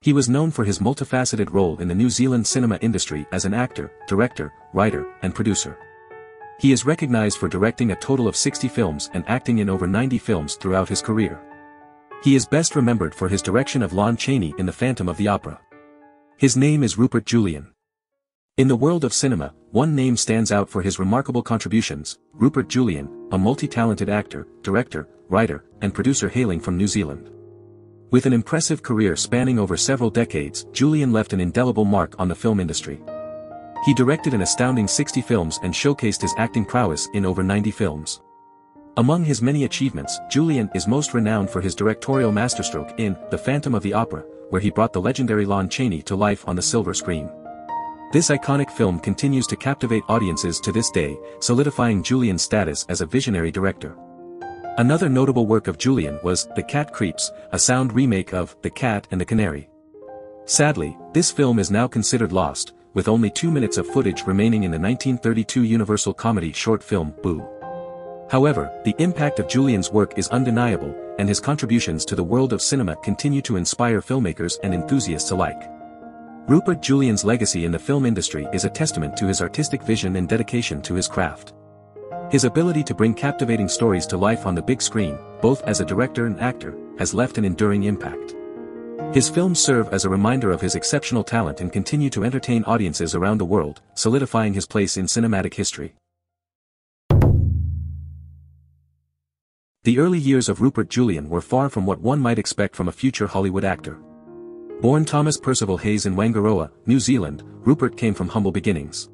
He was known for his multifaceted role in the New Zealand cinema industry as an actor, director, writer, and producer. He is recognized for directing a total of 60 films and acting in over 90 films throughout his career. He is best remembered for his direction of Lon Chaney in The Phantom of the Opera. His name is Rupert Julian. In the world of cinema, one name stands out for his remarkable contributions, Rupert Julian, a multi-talented actor, director, writer, and producer hailing from New Zealand. With an impressive career spanning over several decades, Julian left an indelible mark on the film industry. He directed an astounding 60 films and showcased his acting prowess in over 90 films. Among his many achievements, Julian is most renowned for his directorial masterstroke in The Phantom of the Opera, where he brought the legendary Lon Chaney to life on the silver screen. This iconic film continues to captivate audiences to this day, solidifying Julian's status as a visionary director. Another notable work of Julian was The Cat Creeps, a sound remake of The Cat and the Canary. Sadly, this film is now considered lost, with only two minutes of footage remaining in the 1932 Universal comedy short film Boo. However, the impact of Julian's work is undeniable, and his contributions to the world of cinema continue to inspire filmmakers and enthusiasts alike. Rupert Julian's legacy in the film industry is a testament to his artistic vision and dedication to his craft. His ability to bring captivating stories to life on the big screen, both as a director and actor, has left an enduring impact. His films serve as a reminder of his exceptional talent and continue to entertain audiences around the world, solidifying his place in cinematic history. The early years of Rupert Julian were far from what one might expect from a future Hollywood actor. Born Thomas Percival Hayes in Whangaroa, New Zealand, Rupert came from humble beginnings.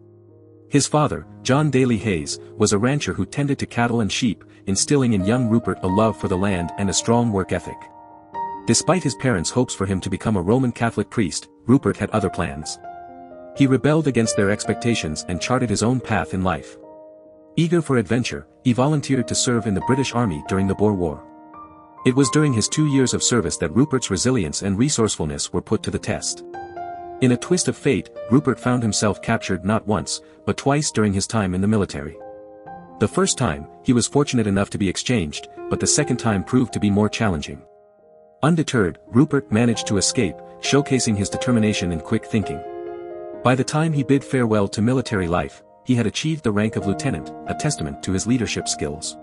His father, John Daly Hayes, was a rancher who tended to cattle and sheep, instilling in young Rupert a love for the land and a strong work ethic. Despite his parents' hopes for him to become a Roman Catholic priest, Rupert had other plans. He rebelled against their expectations and charted his own path in life. Eager for adventure, he volunteered to serve in the British Army during the Boer War. It was during his two years of service that Rupert's resilience and resourcefulness were put to the test. In a twist of fate, Rupert found himself captured not once, but twice during his time in the military. The first time, he was fortunate enough to be exchanged, but the second time proved to be more challenging. Undeterred, Rupert managed to escape, showcasing his determination and quick thinking. By the time he bid farewell to military life, he had achieved the rank of lieutenant, a testament to his leadership skills.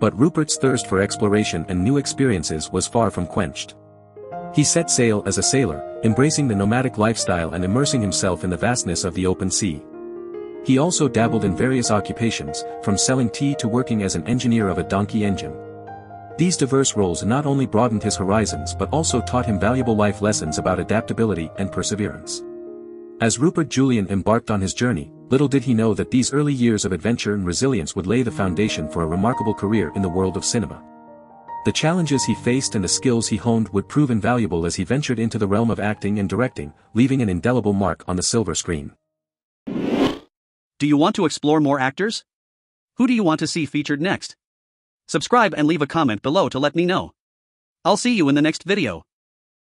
But Rupert's thirst for exploration and new experiences was far from quenched. He set sail as a sailor, embracing the nomadic lifestyle and immersing himself in the vastness of the open sea. He also dabbled in various occupations, from selling tea to working as an engineer of a donkey engine. These diverse roles not only broadened his horizons but also taught him valuable life lessons about adaptability and perseverance. As Rupert Julian embarked on his journey, little did he know that these early years of adventure and resilience would lay the foundation for a remarkable career in the world of cinema. The challenges he faced and the skills he honed would prove invaluable as he ventured into the realm of acting and directing, leaving an indelible mark on the silver screen. Do you want to explore more actors? Who do you want to see featured next? Subscribe and leave a comment below to let me know. I'll see you in the next video.